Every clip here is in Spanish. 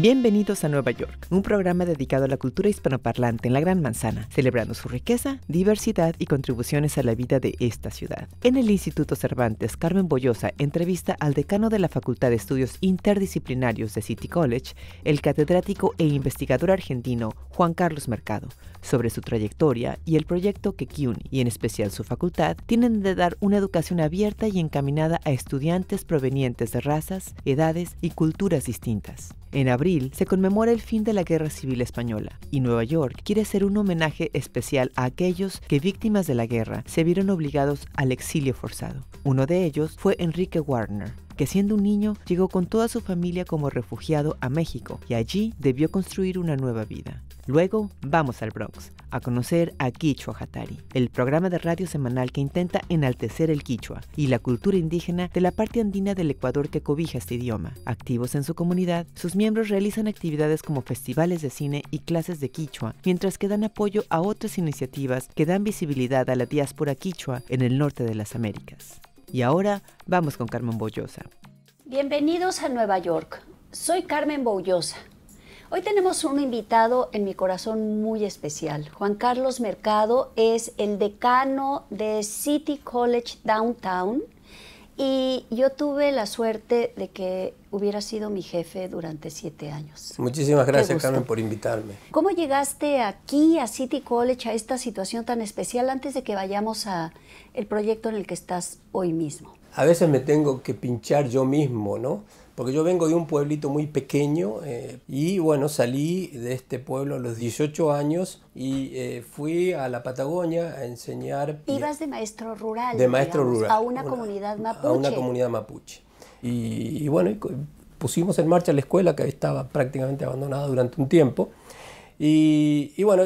Bienvenidos a Nueva York, un programa dedicado a la cultura hispanoparlante en la Gran Manzana, celebrando su riqueza, diversidad y contribuciones a la vida de esta ciudad. En el Instituto Cervantes, Carmen Boyosa entrevista al decano de la Facultad de Estudios Interdisciplinarios de City College, el catedrático e investigador argentino Juan Carlos Mercado, sobre su trayectoria y el proyecto que CUNY, y en especial su facultad, tienen de dar una educación abierta y encaminada a estudiantes provenientes de razas, edades y culturas distintas. En abril se conmemora el fin de la Guerra Civil Española y Nueva York quiere ser un homenaje especial a aquellos que víctimas de la guerra se vieron obligados al exilio forzado. Uno de ellos fue Enrique Warner, que siendo un niño llegó con toda su familia como refugiado a México y allí debió construir una nueva vida. Luego vamos al Bronx a conocer a Quichua Hatari, el programa de radio semanal que intenta enaltecer el quichua y la cultura indígena de la parte andina del Ecuador que cobija este idioma. Activos en su comunidad, sus miembros realizan actividades como festivales de cine y clases de quichua, mientras que dan apoyo a otras iniciativas que dan visibilidad a la diáspora quichua en el norte de las Américas. Y ahora vamos con Carmen Boyosa. Bienvenidos a Nueva York. Soy Carmen Boyosa. Hoy tenemos un invitado en mi corazón muy especial. Juan Carlos Mercado es el decano de City College Downtown y yo tuve la suerte de que hubiera sido mi jefe durante siete años. Muchísimas gracias Carmen por invitarme. ¿Cómo llegaste aquí a City College, a esta situación tan especial antes de que vayamos a el proyecto en el que estás hoy mismo? A veces me tengo que pinchar yo mismo, ¿no? Porque yo vengo de un pueblito muy pequeño eh, y bueno, salí de este pueblo a los 18 años y eh, fui a la Patagonia a enseñar. Ibas de maestro rural. De maestro rural. A una, comunidad mapuche. A una comunidad mapuche. Y, bueno, pusimos en marcha la escuela que estaba prácticamente abandonada durante un tiempo. Y, bueno,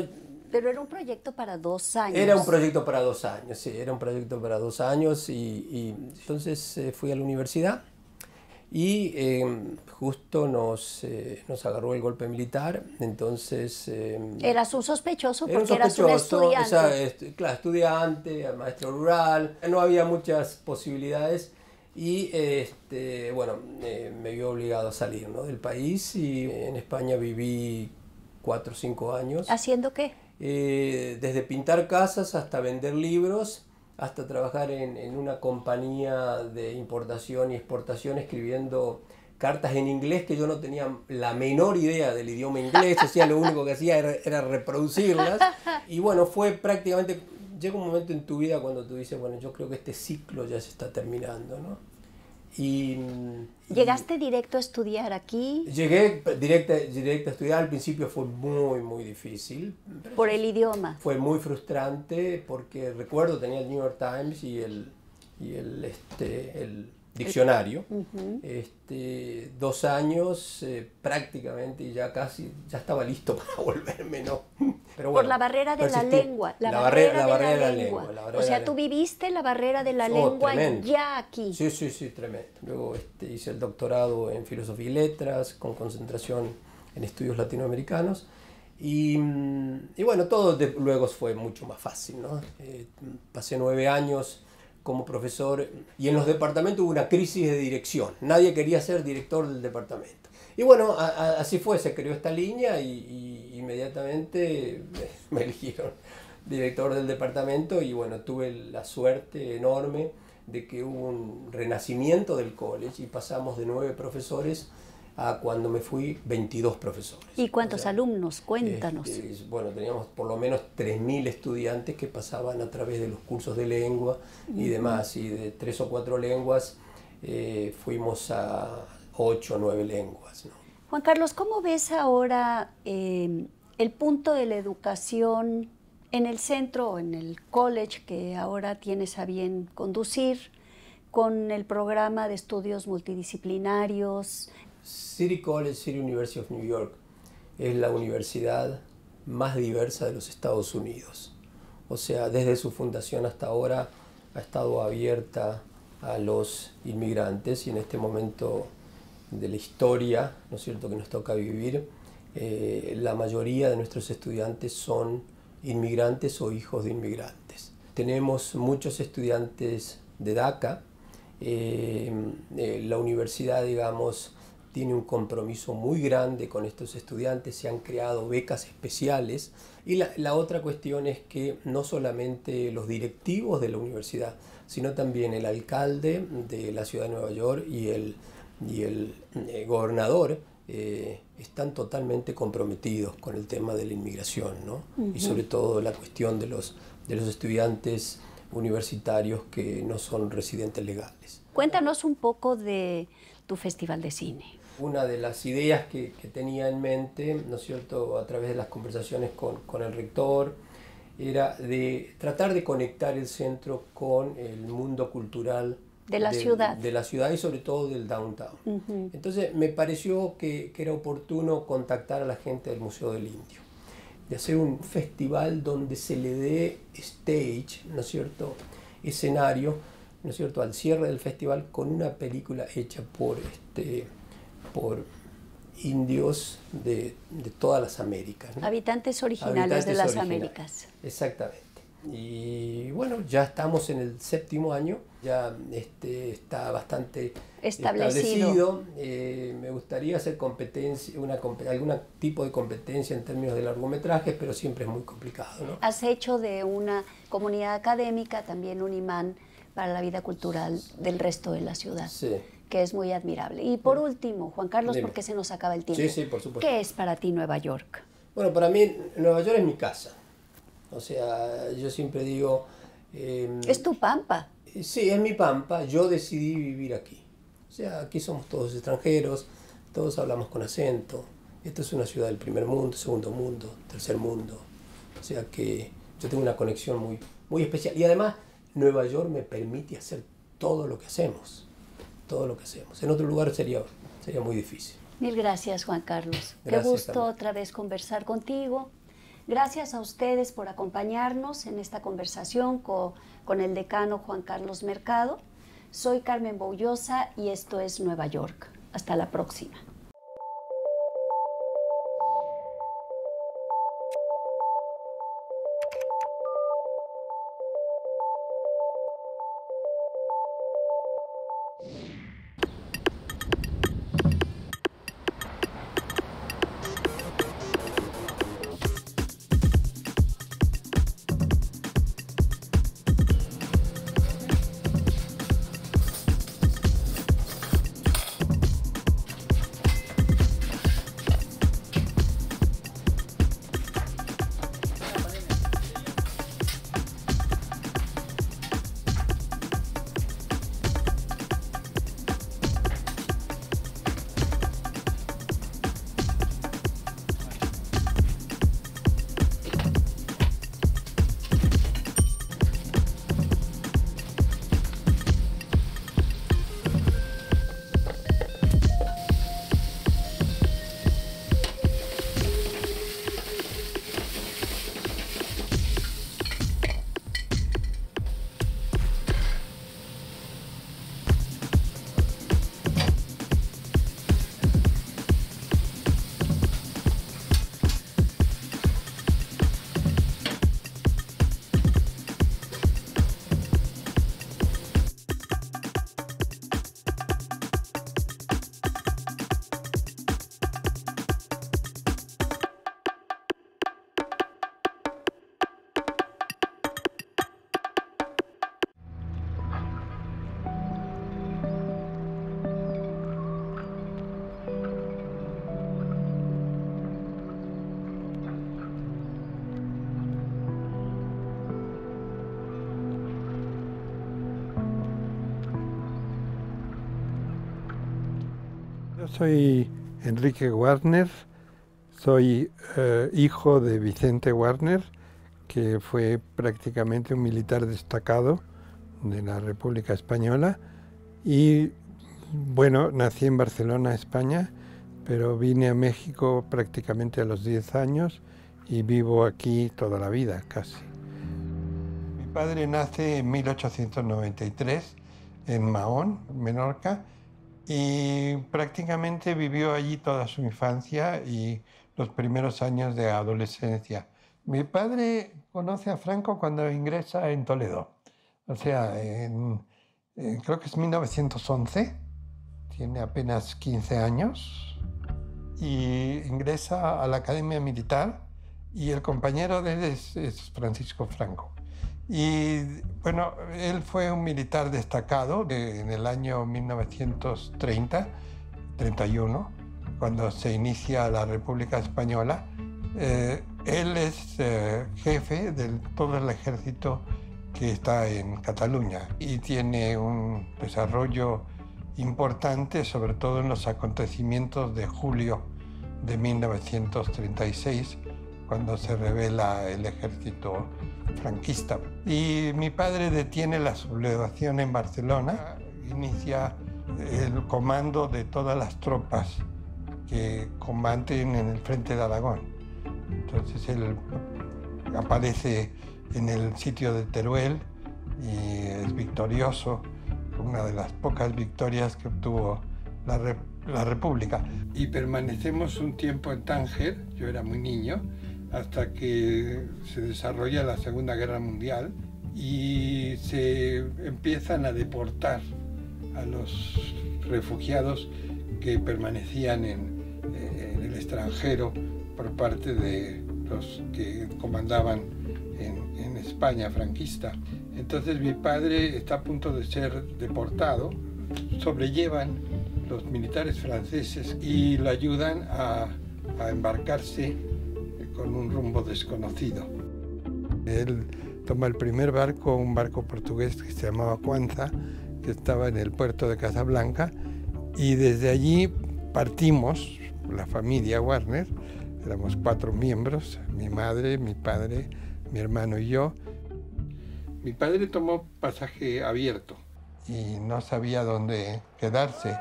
pero era un proyecto para dos años. Era un proyecto para dos años, sí, era un proyecto para dos años y, y entonces eh, fui a la universidad y em, justo nos, eh, nos agarró el golpe militar, entonces... Em, eras un sospechoso porque eras un estudiante. claro, estudiante, maestro rural, no había muchas posibilidades y este, bueno, eh, me vio obligado a salir ¿no? del país y en España viví cuatro o cinco años. ¿Haciendo qué? Eh, desde pintar casas hasta vender libros hasta trabajar en, una compañía de importación y exportación escribiendo cartas en inglés que yo no tenía la menor idea del idioma inglés, o sea, lo único que hacía era, era, reproducirlas. Y bueno, fue prácticamente, llega un momento en tu vida cuando tú dices, bueno, yo creo que este ciclo ya se está terminando, ¿no? Y, ¿Llegaste directo a estudiar aquí? Llegué directo, directo a estudiar, al principio fue muy, muy difícil. ¿Por el idioma? Fue muy frustrante porque recuerdo, tenía el New York Times y el, y el, este, el diccionario. este, dos años eh, prácticamente y ya casi, ya estaba listo para volverme, ¿no? Pero Por la barrera de la lengua. La, barrera, de la, lengua. o sea, tú viviste la barrera de la oh, lengua ya aquí. Sí, sí, sí, tremendo. Luego este, hice el doctorado en filosofía y letras con concentración en estudios latinoamericanos. Y, mm, y bueno, todo luego fue mucho más fácil, ¿no? Eh, pasé nueve años como profesor y en los departamentos hubo una crisis de dirección. Nadie quería ser director del departamento. Y bueno, así fue, se creó esta línea y, inmediatamente me, eligieron director del departamento y bueno, tuve la suerte enorme de que hubo un renacimiento del college y pasamos de nueve profesores a cuando me fui 22 profesores. ¿Y cuántos alumnos? Cuéntanos. Bueno, teníamos por lo menos 3.000 estudiantes que pasaban a través de los cursos de lengua y demás, y de tres o cuatro lenguas eh, fuimos a ocho o nueve lenguas. Juan Carlos, ¿cómo ves ahora eh, el punto de la educación en el centro o en el college que ahora tienes a bien conducir, con el programa de estudios multidisciplinarios? City College, City University of New York, es la universidad más diversa de los Estados Unidos. O sea, desde su fundación hasta ahora ha estado abierta a los inmigrantes y en este momento de la historia, ¿no es cierto?, que nos toca vivir, eh, la mayoría de nuestros estudiantes son inmigrantes o hijos de inmigrantes. Tenemos muchos estudiantes de DACA. Eh, eh, la universidad, digamos, tiene un compromiso muy grande con estos estudiantes, se han creado becas especiales y la, la, otra cuestión es que no solamente los directivos de la universidad, sino también el alcalde de la ciudad de Nueva York y el, y el eh, gobernador eh, están totalmente comprometidos con el tema de la inmigración, ¿no? Y sobre todo la cuestión de los, de los estudiantes universitarios que no son residentes legales. Cuéntanos un poco de tu festival de cine. Una de las ideas que, que tenía en mente, ¿no es cierto?, a través de las conversaciones con, con el rector, era de tratar de conectar el centro con el mundo cultural de la ciudad. De la ciudad y sobre todo del downtown. Entonces me pareció que, que, era oportuno contactar a la gente del Museo del Indio, de hacer un festival donde se le dé stage, ¿no es cierto?, escenario, ¿no es cierto?, al cierre del festival con una película hecha por, este, por indios de, de todas las Américas. ¿no? Habitantes originales Habitantes de las originales. Américas. Exactamente. Y bueno, ya estamos en el séptimo año, ya este, está bastante establecido. establecido. Eh, me gustaría hacer competencia, una, algún tipo de competencia en términos de largometrajes, pero siempre es muy complicado. ¿no? Has hecho de una comunidad académica también un imán para la vida cultural del resto de la ciudad. Sí. Que es muy admirable. Y por último, Juan Carlos, Dime. porque se nos acaba el tiempo. Sí, sí, por supuesto. ¿Qué es para ti Nueva York? Bueno, para mí Nueva York es mi casa. O sea, yo siempre digo... Eh, Es tu pampa. Sí, es mi pampa. Yo decidí vivir aquí. O sea, aquí somos todos extranjeros, todos hablamos con acento. Esto es una ciudad del primer mundo, segundo mundo, tercer mundo. O sea que yo tengo una conexión muy, muy especial. Y además, Nueva York me permite hacer todo lo que hacemos. Todo lo que hacemos. En otro lugar sería, sería muy difícil. Mil gracias, Juan Carlos. Gracias, Qué gusto Carmen. otra vez conversar contigo. Gracias a ustedes por acompañarnos en esta conversación con, con el decano Juan Carlos Mercado. Soy Carmen Boullosa y esto es Nueva York. Hasta la próxima. Soy Enrique Warner, soy eh, hijo de Vicente Warner, que fue prácticamente un militar destacado de la República Española y bueno, nací en Barcelona, España, pero vine a México prácticamente a los 10 años y vivo aquí toda la vida casi. Mi padre nace en 1893 en Mahón, Menorca, y prácticamente vivió allí toda su infancia y los primeros años de adolescencia. Mi padre conoce a Franco cuando ingresa en Toledo, o sea, en, creo que es 1911, tiene apenas 15 años, y ingresa a la Academia Militar y el compañero de él es, Francisco Franco. Y bueno, él fue un militar destacado en el año 1930, 31, cuando se inicia la República Española. Eh, él es eh, jefe de todo el ejército que está en Cataluña y tiene un desarrollo importante, sobre todo en los acontecimientos de julio de 1936, cuando se revela el ejército franquista. Y mi padre detiene la sublevación en Barcelona, inicia el comando de todas las tropas que combaten en el frente de Aragón. Entonces él aparece en el sitio de Teruel y es victorioso, una de las pocas victorias que obtuvo la, la República. Y permanecemos un tiempo en Tánger, yo era muy niño, hasta que se desarrolla la Segunda Guerra Mundial y se empiezan a deportar a los refugiados que permanecían en, el extranjero por parte de los que comandaban en, en, España franquista. Entonces mi padre está a punto de ser deportado, sobrellevan los militares franceses y lo ayudan a, a embarcarse con un rumbo desconocido. Él toma el primer barco, un barco portugués que se llamaba Cuanza, que estaba en el puerto de Casablanca, y desde allí partimos, la familia Warner, éramos cuatro miembros, mi madre, mi padre, mi hermano y yo. Mi padre tomó pasaje abierto y no sabía dónde quedarse,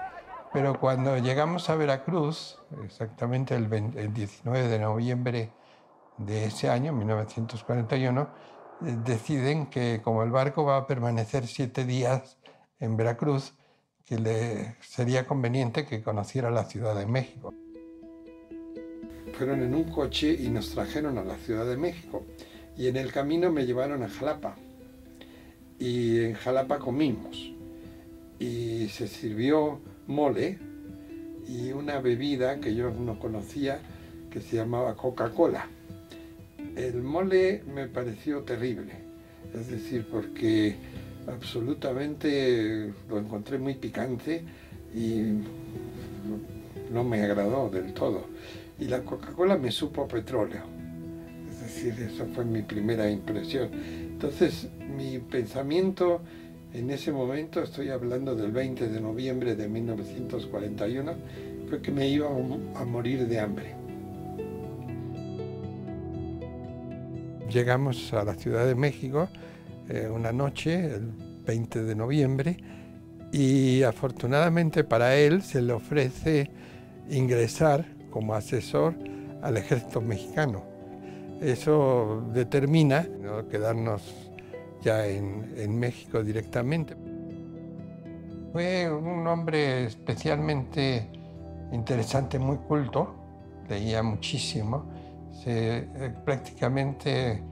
pero cuando llegamos a Veracruz, exactamente el, el 19 de noviembre de ese año, 1941, eh, deciden que como el barco va a permanecer siete días en Veracruz, que le sería conveniente que conociera la Ciudad de México. Fueron en un coche y nos trajeron a la Ciudad de México. Y en el camino me llevaron a Jalapa. Y en Jalapa comimos. Y se sirvió mole y una bebida que yo no conocía que se llamaba Coca-Cola el mole me pareció terrible, es decir, porque absolutamente lo encontré muy picante y no me agradó del todo. Y la Coca-Cola me supo petróleo, es decir, esa fue mi primera impresión. Entonces, mi pensamiento en ese momento, estoy hablando del 20 de noviembre de 1941, fue que me iba a morir de hambre. Llegamos a la Ciudad de México eh, una noche, el 20 de noviembre, y afortunadamente para él se le ofrece ingresar como asesor al ejército mexicano. Eso determina quedarnos ya en, en México directamente. Fue un hombre especialmente interesante, muy culto, leía muchísimo eh, prácticamente,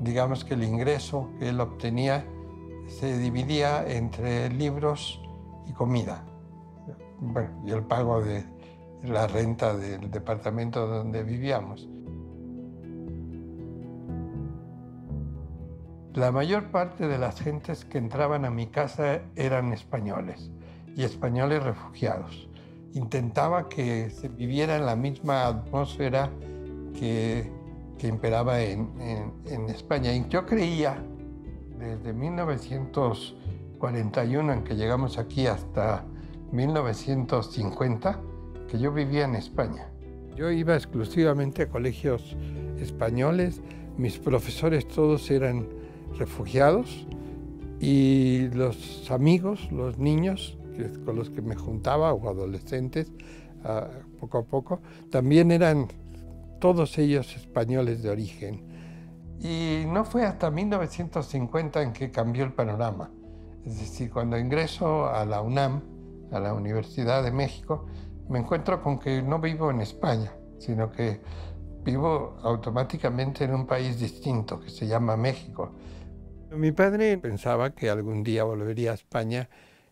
digamos que el ingreso que él obtenía se dividía entre libros y comida, y el pago de la renta del departamento donde vivíamos. La mayor parte de las gentes que entraban a mi casa eran españoles y españoles refugiados. Intentaba que se viviera en la misma atmósfera que, imperaba en, España. Y yo creía, desde 1941, en que llegamos aquí, hasta 1950, que yo vivía en España. Yo iba exclusivamente a colegios españoles, mis profesores todos eran refugiados y los amigos, los niños con los que me juntaba o adolescentes, ah, poco a poco, también eran todos ellos españoles de origen. Y no fue hasta 1950 en que cambió el panorama. Es decir, cuando ingreso a la UNAM, a la Universidad de México, me encuentro con que no vivo en España, sino que vivo automáticamente en un país distinto que se llama México. Mi padre pensaba que algún día volvería a España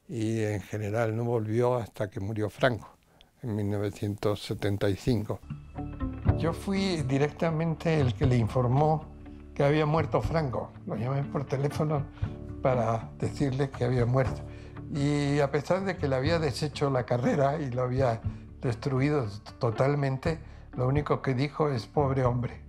y en general no volvió hasta que murió Franco en 1975. Yo fui directamente el que le informó que había muerto Franco. Lo llamé por teléfono para decirle que había muerto. Y a pesar de que le había deshecho la carrera y lo había destruido totalmente, lo único que dijo es pobre hombre.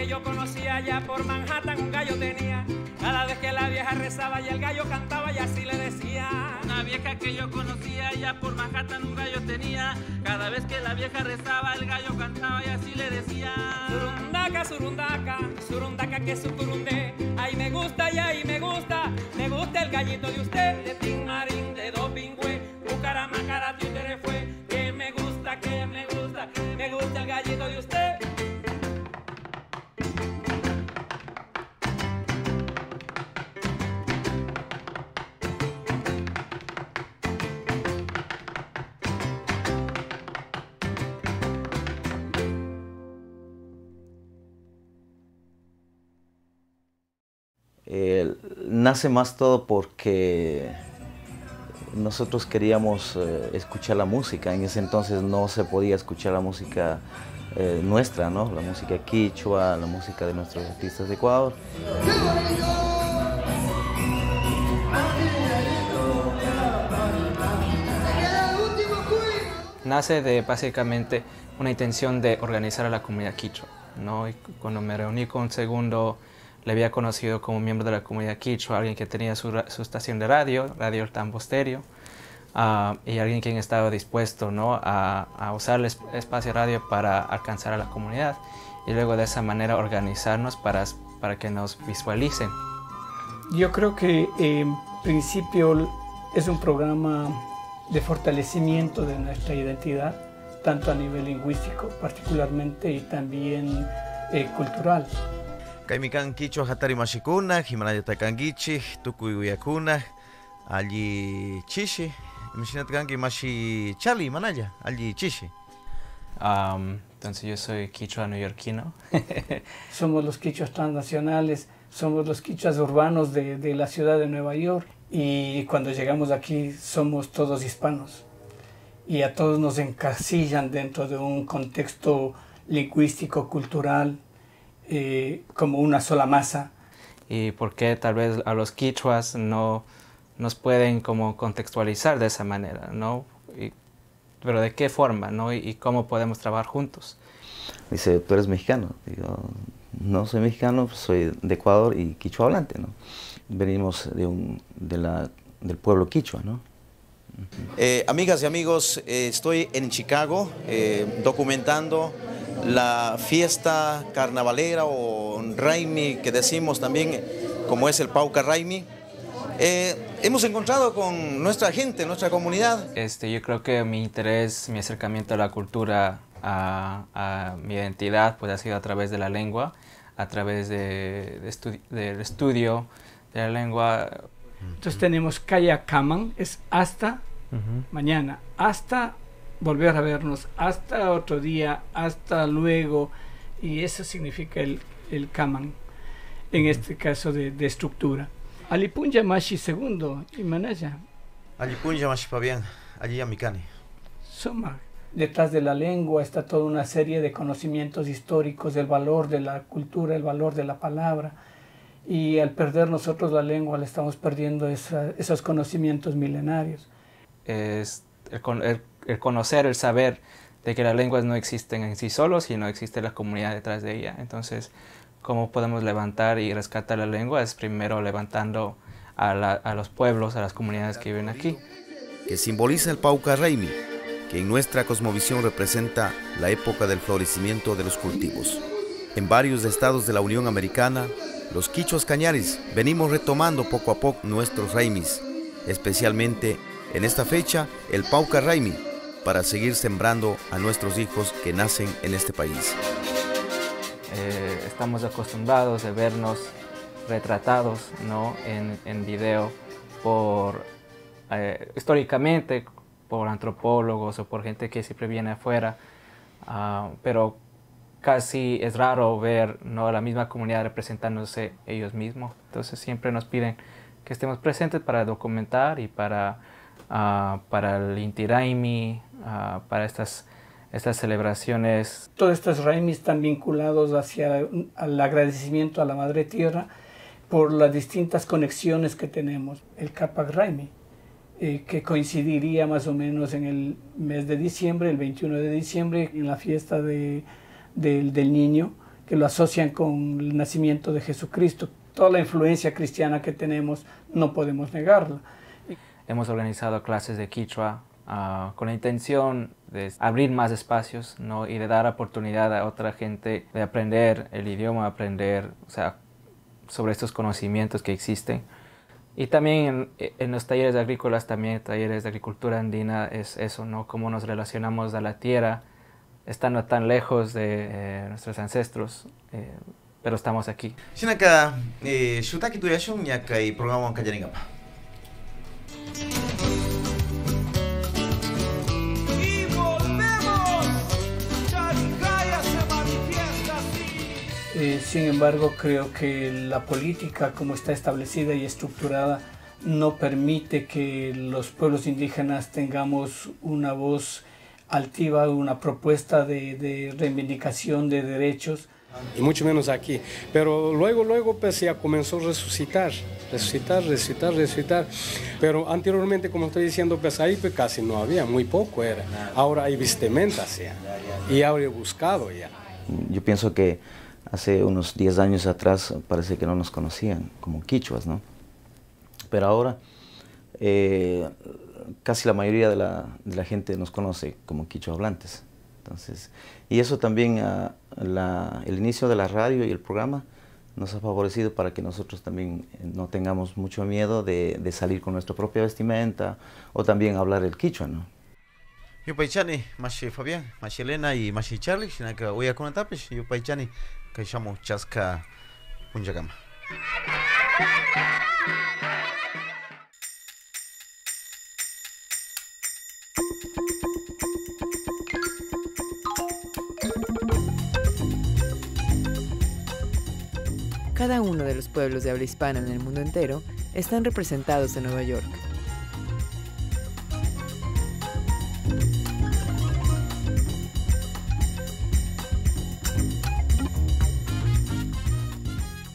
que yo conocía allá por Manhattan un gallo tenía. Cada vez que la vieja rezaba y el gallo cantaba y así le decía. Una vieja que yo conocía allá por Manhattan un gallo tenía. Cada vez que la vieja rezaba el gallo cantaba y así le decía. Surundaca, surundaca, surundaca que es un turundé. Ahí me gusta y ahí me gusta, me gusta el gallito de usted. Nace más todo porque nosotros queríamos eh, escuchar la música. En ese entonces no se podía escuchar la música eh, nuestra, ¿no? La música quichua, la música de nuestros artistas de Ecuador. Nace de básicamente una intención de organizar a la comunidad quichua, ¿no? Y cuando me reuní con un segundo le había conocido como miembro de la comunidad quichua, alguien que tenía su, estación de radio, Radio Tambo Stereo, ah, y alguien quien estaba dispuesto ¿no? a, usar el espacio radio para alcanzar a la comunidad y luego de esa manera organizarnos para, para que nos visualicen. Yo creo que en principio es un programa de fortalecimiento de nuestra identidad, tanto a nivel lingüístico particularmente y también eh, cultural. Kichwa hatari mashikuna, tukuy uyakuna, allí chishi, kangi mashi chali manaya, allí chishi. Um, entonces yo soy quichua neoyorquino. somos los quichuas transnacionales, somos los quichuas urbanos de, de la ciudad de Nueva York y cuando llegamos aquí somos todos hispanos y a todos nos encasillan dentro de un contexto lingüístico, cultural, eh, como una sola masa. Y por qué tal vez a los quichuas no nos pueden como contextualizar de esa manera, ¿no? pero de qué forma, ¿no? Y, cómo podemos trabajar juntos. Dice, tú eres mexicano. Digo, no soy mexicano, soy de Ecuador y quichua hablante, ¿no? Venimos de, un, de la, del pueblo quichua, ¿no? Eh, amigas y amigos, eh, estoy en Chicago documentando la fiesta carnavalera o Raimi que decimos también como es el Pauca Raimi. Eh, hemos encontrado con nuestra gente, nuestra comunidad. Este, yo creo que mi interés, mi acercamiento a la cultura, a, mi identidad, pues ha sido a través de la lengua, a través de, del estudio de la lengua. Entonces tenemos Kaya Kaman, es hasta mañana, hasta volver a vernos hasta otro día, hasta luego, y eso significa el, el Kaman, en este caso de, estructura. Alipunja Mashi segundo y Manaya. Alipunja Mashi Fabián, allí Amikani. Soma. Detrás de la lengua está toda una serie de conocimientos históricos, del valor de la cultura, el valor de la palabra. Y al perder nosotros la lengua, le estamos perdiendo esos conocimientos milenarios. Es el, conocer, el saber de que las lenguas no existen en sí solos, sino existe la comunidad detrás de ella. Entonces, ¿cómo podemos levantar y rescatar la lengua? Es primero levantando a, los pueblos, a las comunidades que viven aquí. Que simboliza el Pauca Reimi, que en nuestra cosmovisión representa la época del florecimiento de los cultivos. En varios estados de la Unión Americana, los quichos cañaris venimos retomando poco a poco nuestros raimis, especialmente en esta fecha el Pauca Raimi, para seguir sembrando a nuestros hijos que nacen en este país. Eh, estamos acostumbrados a vernos retratados ¿no? en, en video por, eh, históricamente por antropólogos o por gente que siempre viene afuera, ah, pero casi es raro ver ¿no? la misma comunidad representándose ellos mismos. Entonces siempre nos piden que estemos presentes para documentar y para, uh, para el Inti Raimi, uh, para estas, estas celebraciones. Todos estos Raimis están vinculados hacia el agradecimiento a la Madre Tierra por las distintas conexiones que tenemos. El Capac Raimi, eh, que coincidiría más o menos en el mes de diciembre, el 21 de diciembre, en la fiesta de, del, del niño, que lo asocian con el nacimiento de Jesucristo. Toda la influencia cristiana que tenemos no podemos negarla. Hemos organizado clases de Quichua uh, con la intención de abrir más espacios ¿no? y de dar oportunidad a otra gente de aprender el idioma, aprender o sea, sobre estos conocimientos que existen. Y también en, los talleres agrícolas, también talleres de agricultura andina, es eso, ¿no? Cómo nos relacionamos a la tierra, estando tan lejos de eh, nuestros ancestros, eh, pero estamos aquí. Sinaka, eh, shutaki tu yashun ya kai programa kajaringapa. Eh, sin embargo, creo que la política como está establecida y estructurada no permite que los pueblos indígenas tengamos una voz altiva, una propuesta de, de reivindicación de derechos. Y mucho menos aquí. Pero luego, luego pues ya comenzó a resucitar, resucitar, resucitar, resucitar. Pero anteriormente, como estoy diciendo, pues ahí pues casi no había, muy poco era. Ahora hay vestimentas ya. Y ahora he buscado ya. Yo pienso que hace unos 10 años atrás parece que no nos conocían como quichuas, ¿no? Pero ahora eh, casi la mayoría de la, de la, gente nos conoce como quichua hablantes. Entonces, y eso también, uh, la, el inicio de la radio y el programa nos ha favorecido para que nosotros también eh, no tengamos mucho miedo de, de salir con nuestra propia vestimenta o también hablar el quichua, ¿no? Yo paichani, mashi Fabián, mashi Elena y mashi Charlie, sinaka voy a contar, pues yo paichani, que llamo Chasca Punjagama. Cada uno de los pueblos de habla hispana en el mundo entero están representados en Nueva York.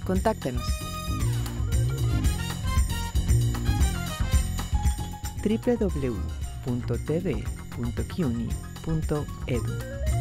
Contáctenos. www.tv.cuni.edu